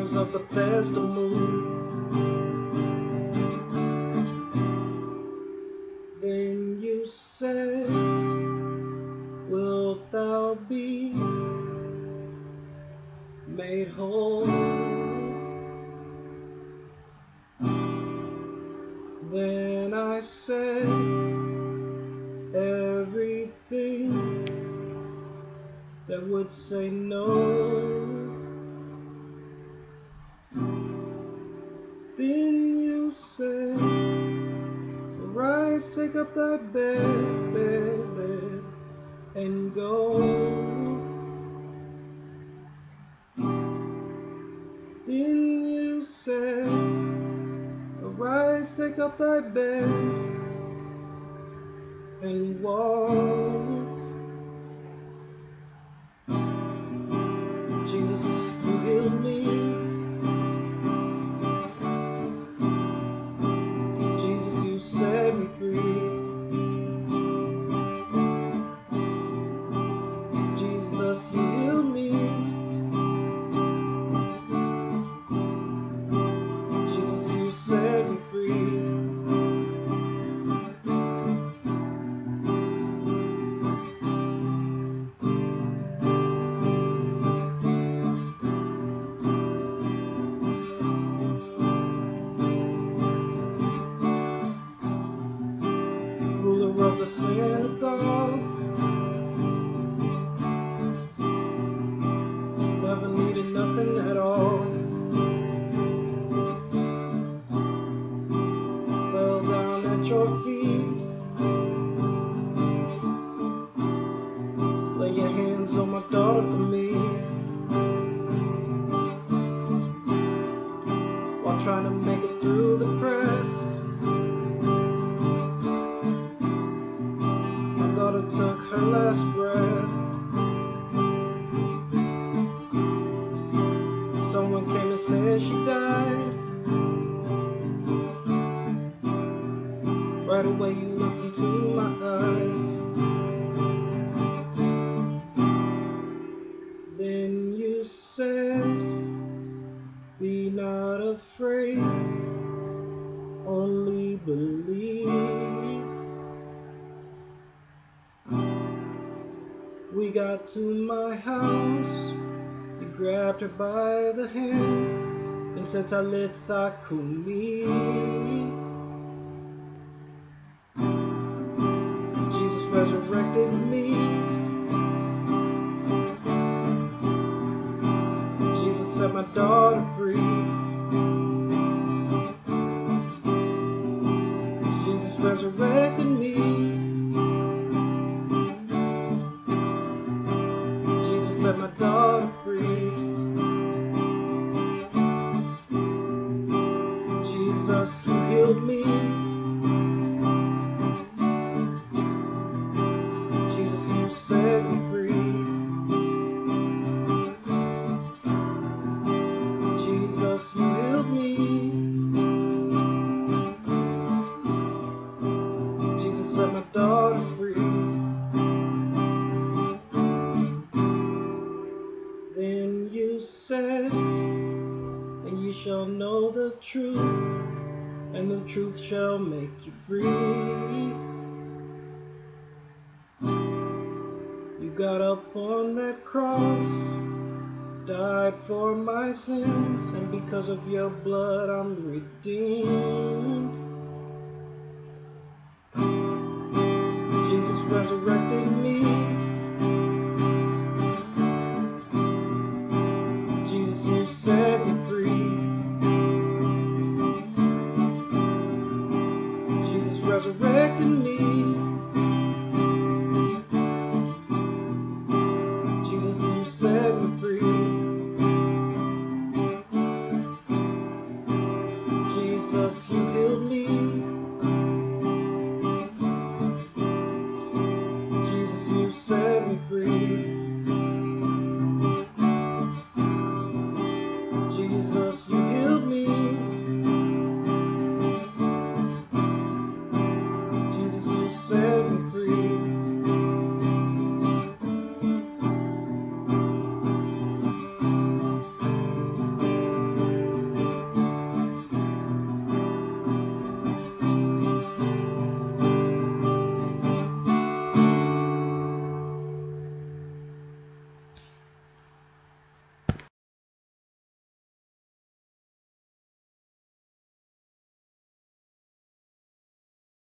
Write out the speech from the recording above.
Of Bethesda move. Then you say, Wilt thou be made whole? Then I say, Everything that would say no. Say, Arise, take up thy bed, bed, bed, and go. Then you say, Arise, take up thy bed, and walk. Set me free. Jesus, healed me. Jesus, you set me free. My daughter for me. While trying to make it through the press. My daughter took her last breath. Someone came and said she died. Right away, you looked into my eyes. Not afraid, only believe. We got to my house. You grabbed her by the hand and said, Talitha Kumi. Jesus resurrected me. Jesus set my daughter free. Set my daughter free. Jesus, you healed me. Jesus, you set me free. Jesus, you healed me. Said, and ye shall know the truth, and the truth shall make you free. You got up on that cross, died for my sins, and because of your blood I'm redeemed. Jesus resurrected me. Set me free. Jesus resurrected me. Jesus, you set me free. Jesus, you healed me. Jesus, you healed me.